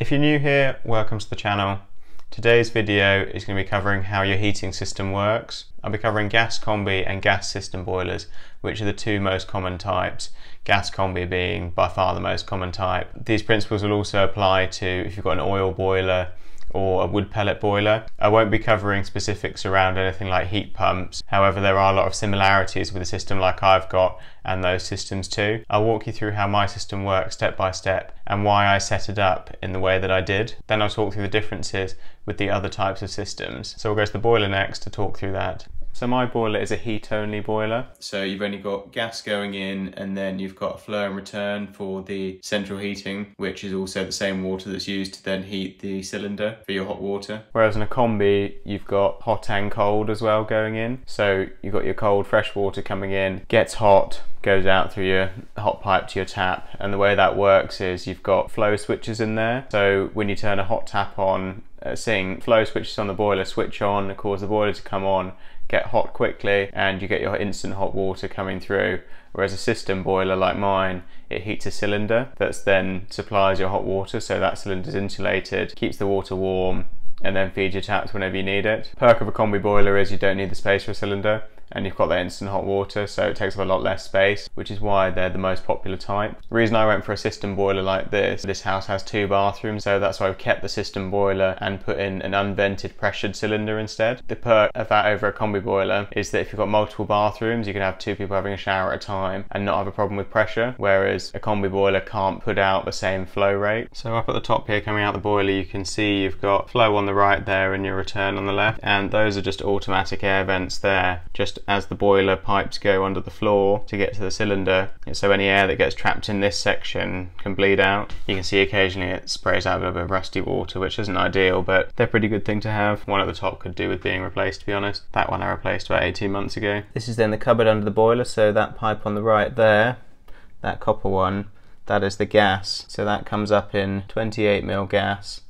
If you're new here, welcome to the channel. Today's video is going to be covering how your heating system works. I'll be covering gas combi and gas system boilers, which are the two most common types, gas combi being by far the most common type. These principles will also apply to if you've got an oil boiler or a wood pellet boiler. I won't be covering specifics around anything like heat pumps, however there are a lot of similarities with a system like I've got and those systems too. I'll walk you through how my system works step by step and why I set it up in the way that I did. Then I'll talk through the differences with the other types of systems. So we'll go to the boiler next to talk through that. So my boiler is a heat only boiler. So you've only got gas going in and then you've got a flow and return for the central heating, which is also the same water that's used to then heat the cylinder for your hot water. Whereas in a combi, you've got hot and cold as well going in. So you've got your cold fresh water coming in, gets hot, goes out through your hot pipe to your tap and the way that works is you've got flow switches in there so when you turn a hot tap on Uh, a sink flow switches on the boiler switch on cause the boiler to come on get hot quickly and you get your instant hot water coming through. Whereas a system boiler like mine, it heats a cylinder that then supplies your hot water so that cylinder is insulated, keeps the water warm and then feeds your taps whenever you need it. Perk of a combi boiler is you don't need the space for a cylinder and you've got that instant hot water so it takes up a lot less space which is why they're the most popular type. The reason I went for a system boiler like this, this house has two bathrooms so that's why I've kept the system boiler and put in an unvented pressured cylinder instead. The perk of that over a combi boiler is that if you've got multiple bathrooms you can have two people having a shower at a time and not have a problem with pressure whereas a combi boiler can't put out the same flow rate. So up at the top here coming out the boiler you can see you've got flow on the right there and your return on the left and those are just automatic air vents there just as the boiler pipes go under the floor to get to the cylinder so any air that gets trapped in this section can bleed out. You can see occasionally it sprays out a little bit of rusty water which isn't ideal but they're a pretty good thing to have. One at the top could do with being replaced to be honest. That one I replaced about 18 months ago. This is then the cupboard under the boiler so that pipe on the right there, that copper one, that is the gas. So that comes up in 28ml gas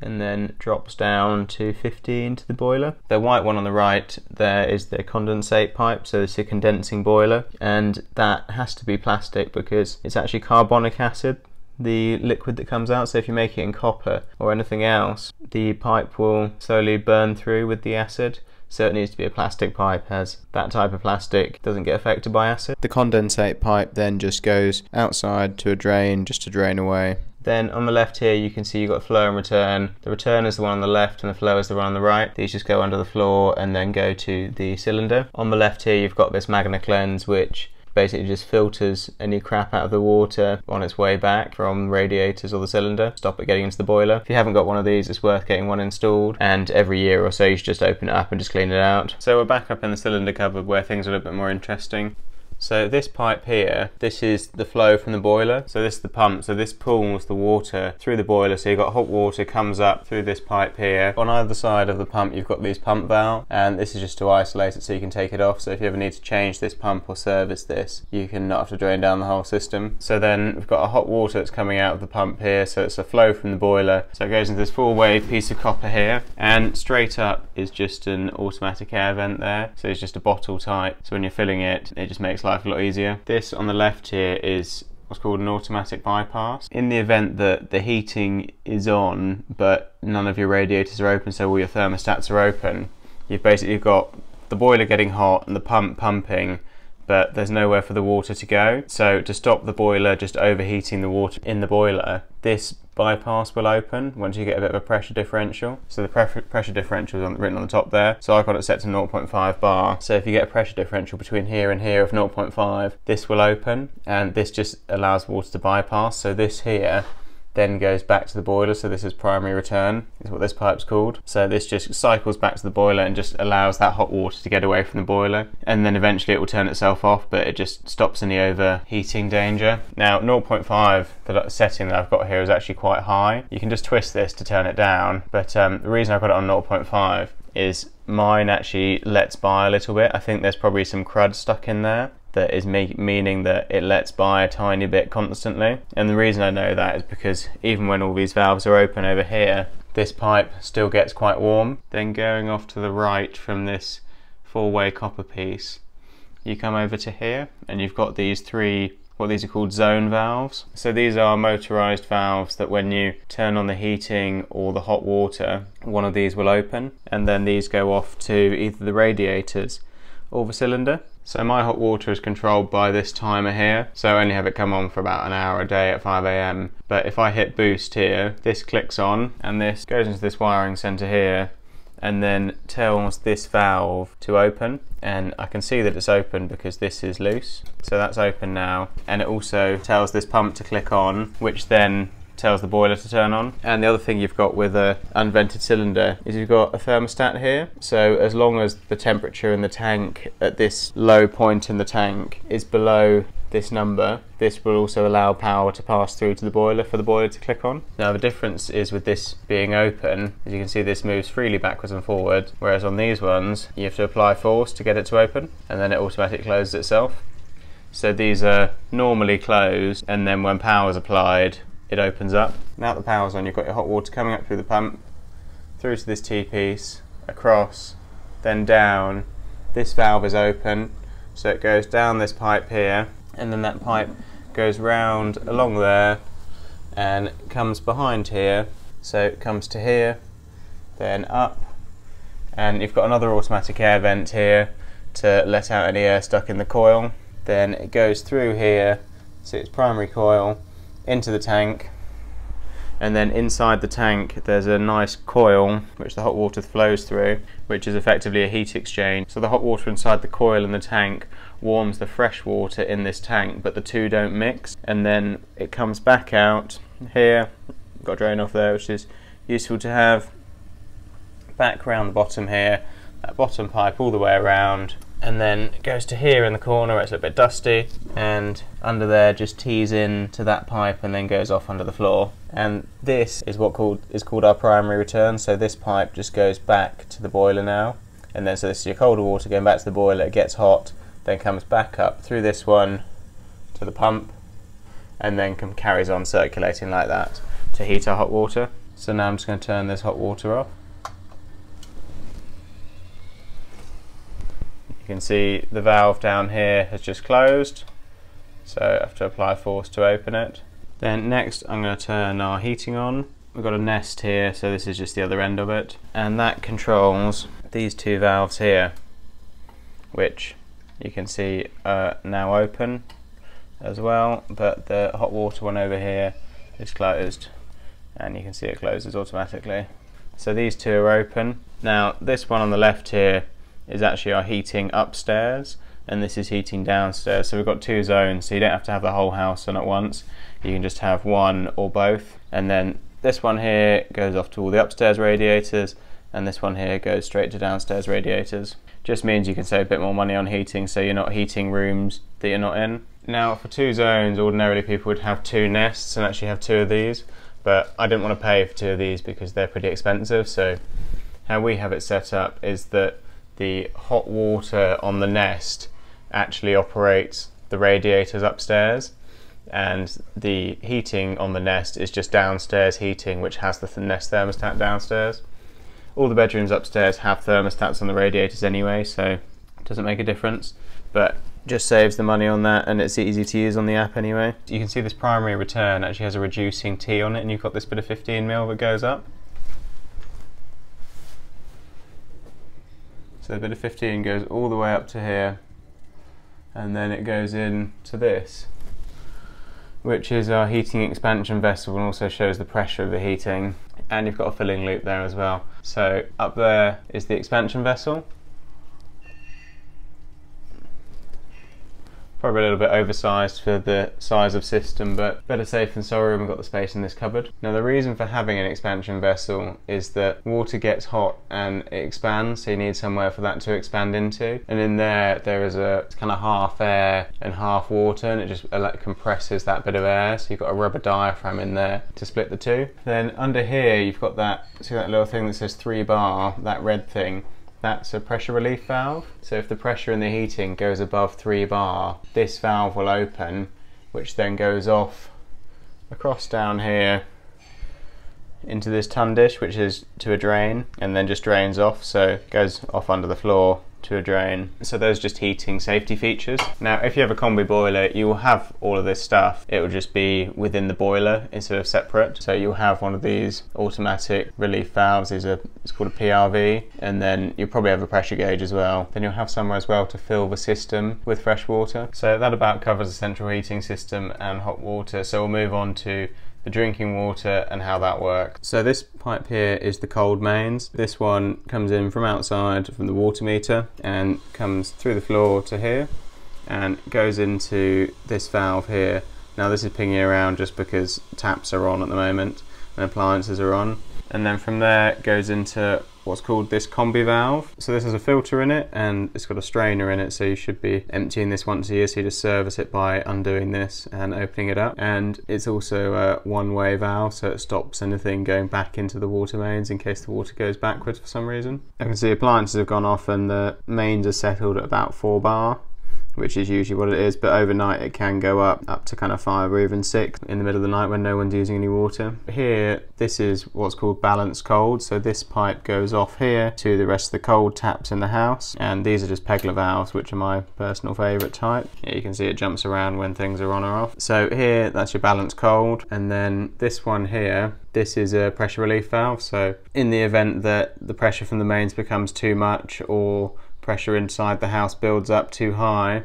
and then drops down to 50 into the boiler. The white one on the right there is the condensate pipe, so it's a condensing boiler, and that has to be plastic because it's actually carbonic acid the liquid that comes out. So if you make it in copper or anything else, the pipe will slowly burn through with the acid. So it needs to be a plastic pipe as that type of plastic doesn't get affected by acid. The condensate pipe then just goes outside to a drain just to drain away. Then on the left here you can see you've got flow and return. The return is the one on the left and the flow is the one on the right. These just go under the floor and then go to the cylinder. On the left here you've got this Magna Cleanse, which basically just filters any crap out of the water on its way back from radiators or the cylinder, stop it getting into the boiler. If you haven't got one of these, it's worth getting one installed, and every year or so you should just open it up and just clean it out. So we're back up in the cylinder cupboard where things are a little bit more interesting. So this pipe here, this is the flow from the boiler. So this is the pump. So this pulls the water through the boiler. So you've got hot water comes up through this pipe here. On either side of the pump, you've got these pump valves, and this is just to isolate it so you can take it off. So if you ever need to change this pump or service this, you can not have to drain down the whole system. So then we've got a hot water that's coming out of the pump here. So it's a flow from the boiler. So it goes into this four way piece of copper here, and straight up is just an automatic air vent there. So it's just a bottle type. So when you're filling it, it just makes life a lot easier. This on the left here is what's called an automatic bypass. In the event that the heating is on but none of your radiators are open so all your thermostats are open, you've basically got the boiler getting hot and the pump pumping but there's nowhere for the water to go. So to stop the boiler just overheating the water in the boiler, this bypass will open once you get a bit of a pressure differential. So the pressure differential is on, written on the top there. So I've got it set to 0.5 bar. So if you get a pressure differential between here and here of 0.5, this will open and this just allows water to bypass. So this here then goes back to the boiler. So this is primary return, is what this pipe's called. So this just cycles back to the boiler and just allows that hot water to get away from the boiler. And then eventually it will turn itself off, but it just stops any overheating danger. Now 0.5, the setting that I've got here is actually quite high. You can just twist this to turn it down, but um, the reason I've got it on 0.5 is mine actually lets by a little bit. I think there's probably some crud stuck in there that is meaning that it lets by a tiny bit constantly. And the reason I know that is because even when all these valves are open over here, this pipe still gets quite warm. Then going off to the right from this four-way copper piece, you come over to here and you've got these three what these are called zone valves. So these are motorized valves that when you turn on the heating or the hot water, one of these will open and then these go off to either the radiators the cylinder. So my hot water is controlled by this timer here. So I only have it come on for about an hour a day at 5am. But if I hit boost here, this clicks on and this goes into this wiring center here and then tells this valve to open and I can see that it's open because this is loose so that's open now and it also tells this pump to click on which then tells the boiler to turn on and the other thing you've got with a unvented cylinder is you've got a thermostat here so as long as the temperature in the tank at this low point in the tank is below this number, this will also allow power to pass through to the boiler for the boiler to click on. Now the difference is with this being open, as you can see this moves freely backwards and forward, whereas on these ones you have to apply force to get it to open and then it automatically closes itself. So these are normally closed and then when power is applied it opens up. Now the power's on you've got your hot water coming up through the pump, through to this T-piece, across, then down. This valve is open so it goes down this pipe here and then that pipe goes round along there and comes behind here so it comes to here then up and you've got another automatic air vent here to let out any air stuck in the coil then it goes through here so it's primary coil into the tank. And then inside the tank there's a nice coil which the hot water flows through which is effectively a heat exchange. So the hot water inside the coil in the tank warms the fresh water in this tank but the two don't mix. And then it comes back out here got a drain off there which is useful to have. Back round the bottom here that bottom pipe all the way around and then it goes to here in the corner where it's a bit dusty and under there just tees in to that pipe and then goes off under the floor. And this is what called is called our primary return. So this pipe just goes back to the boiler now. And then so this is your colder water going back to the boiler. It gets hot then comes back up through this one to the pump and then carries on circulating like that to heat our hot water. So now I'm just going to turn this hot water off can see the valve down here has just closed so I have to apply force to open it. Then next I'm going to turn our heating on. We've got a nest here so this is just the other end of it and that controls these two valves here which you can see are now open as well but the hot water one over here is closed and you can see it closes automatically. So these two are open. Now this one on the left here is actually our heating upstairs and this is heating downstairs. So we've got two zones, so you don't have to have the whole house on at once. You can just have one or both. And then this one here goes off to all the upstairs radiators and this one here goes straight to downstairs radiators. Just means you can save a bit more money on heating so you're not heating rooms that you're not in. Now for two zones, ordinarily people would have two nests and actually have two of these, but I didn't want to pay for two of these because they're pretty expensive. So how we have it set up is that the hot water on the nest actually operates the radiators upstairs and the heating on the nest is just downstairs heating which has the th nest thermostat downstairs. All the bedrooms upstairs have thermostats on the radiators anyway so it doesn't make a difference but just saves the money on that and it's easy to use on the app anyway. You can see this primary return actually has a reducing T on it and you've got this bit of 15 mil that goes up. So the bit of 15 goes all the way up to here and then it goes in to this which is our heating expansion vessel and also shows the pressure of the heating and you've got a filling loop there as well. So up there is the expansion vessel Probably a little bit oversized for the size of system, but better safe than sorry we've got the space in this cupboard. Now the reason for having an expansion vessel is that water gets hot and it expands, so you need somewhere for that to expand into. And in there, there is a kind of half air and half water, and it just uh, compresses that bit of air, so you've got a rubber diaphragm in there to split the two. Then under here, you've got that, see that little thing that says three bar, that red thing, that's a pressure relief valve. So if the pressure in the heating goes above 3 bar, this valve will open, which then goes off across down here into this tun dish, which is to a drain, and then just drains off, so it goes off under the floor to a drain. So those just heating safety features. Now, if you have a combi boiler, you will have all of this stuff. It will just be within the boiler instead of separate. So you'll have one of these automatic relief valves. These are, it's called a PRV. And then you'll probably have a pressure gauge as well. Then you'll have somewhere as well to fill the system with fresh water. So that about covers the central heating system and hot water. So we'll move on to the drinking water and how that works. So this pipe here is the cold mains. This one comes in from outside from the water meter and comes through the floor to here and goes into this valve here. Now this is pinging around just because taps are on at the moment and appliances are on. And then from there goes into what's called this combi valve. So this has a filter in it and it's got a strainer in it so you should be emptying this once a year so you just service it by undoing this and opening it up and it's also a one-way valve so it stops anything going back into the water mains in case the water goes backwards for some reason. I can see appliances have gone off and the mains are settled at about 4 bar which is usually what it is, but overnight it can go up, up to kind of five or even six in the middle of the night when no one's using any water. Here, this is what's called balance cold, so this pipe goes off here to the rest of the cold taps in the house, and these are just Pegler valves, which are my personal favourite type. You can see it jumps around when things are on or off. So here, that's your balance cold, and then this one here, this is a pressure relief valve, so in the event that the pressure from the mains becomes too much or pressure inside the house builds up too high,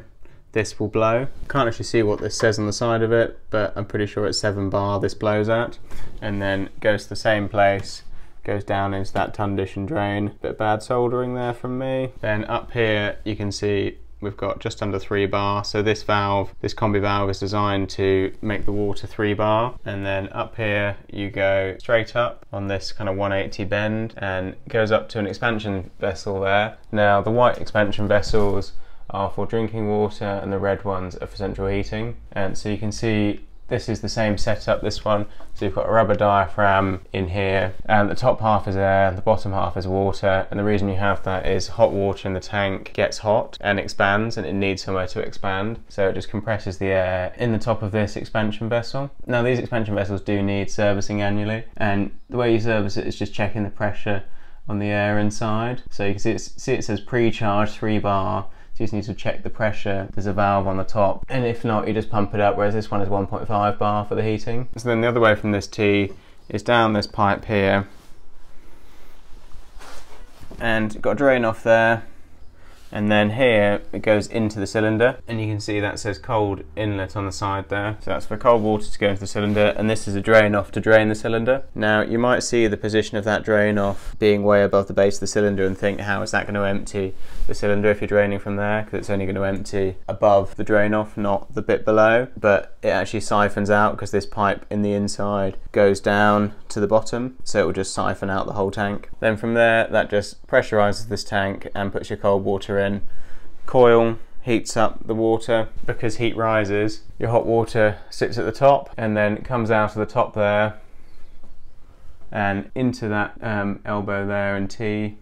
this will blow. Can't actually see what this says on the side of it, but I'm pretty sure it's 7 bar this blows at. And then goes to the same place, goes down into that tundish and drain. Bit bad soldering there from me. Then up here you can see we've got just under 3 bar. So this valve, this combi valve is designed to make the water 3 bar. And then up here you go straight up on this kind of 180 bend and goes up to an expansion vessel there. Now the white expansion vessels are for drinking water and the red ones are for central heating. And so you can see this is the same setup, this one. So you've got a rubber diaphragm in here, and the top half is air, the bottom half is water. And the reason you have that is hot water in the tank gets hot and expands, and it needs somewhere to expand. So it just compresses the air in the top of this expansion vessel. Now, these expansion vessels do need servicing annually, and the way you service it is just checking the pressure on the air inside. So you can see, see it says pre-charge 3 bar so you just need to check the pressure. There's a valve on the top. And if not, you just pump it up, whereas this one is 1.5 bar for the heating. So then the other way from this T is down this pipe here. And got a drain off there and then here it goes into the cylinder and you can see that says cold inlet on the side there. So that's for cold water to go into the cylinder and this is a drain off to drain the cylinder. Now you might see the position of that drain off being way above the base of the cylinder and think how is that going to empty the cylinder if you're draining from there? Because it's only going to empty above the drain off not the bit below. But it actually siphons out because this pipe in the inside goes down to the bottom so it will just siphon out the whole tank. Then from there that just pressurizes this tank and puts your cold water in in. Coil heats up the water. Because heat rises, your hot water sits at the top and then comes out of the top there and into that um, elbow there and T.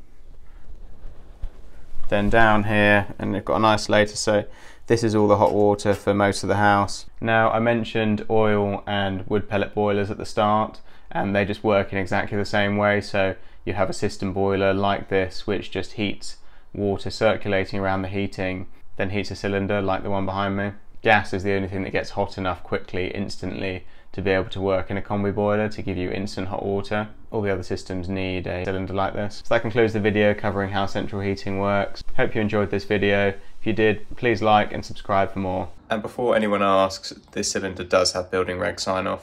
Then down here, and you've got an isolator, so this is all the hot water for most of the house. Now, I mentioned oil and wood pellet boilers at the start, and they just work in exactly the same way. So you have a system boiler like this, which just heats water circulating around the heating, then heats a cylinder like the one behind me. Gas is the only thing that gets hot enough quickly, instantly, to be able to work in a combi boiler to give you instant hot water. All the other systems need a cylinder like this. So that concludes the video covering how central heating works. Hope you enjoyed this video. If you did, please like and subscribe for more. And before anyone asks, this cylinder does have building reg sign off.